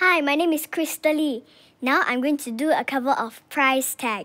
Hi, my name is Crystal Lee. Now I'm going to do a cover of Price Tag.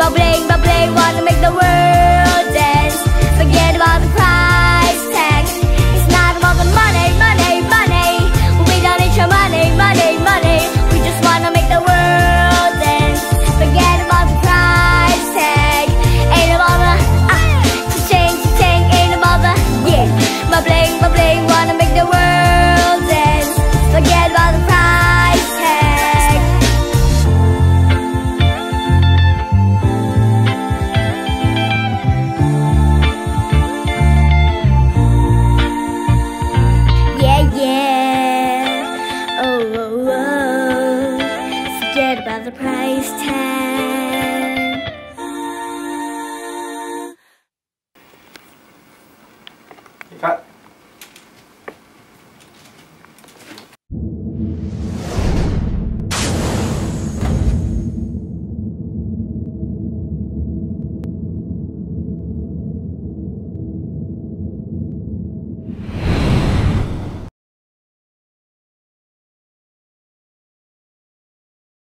Bubbling, bubbling, wanna make the world price tag. Cut.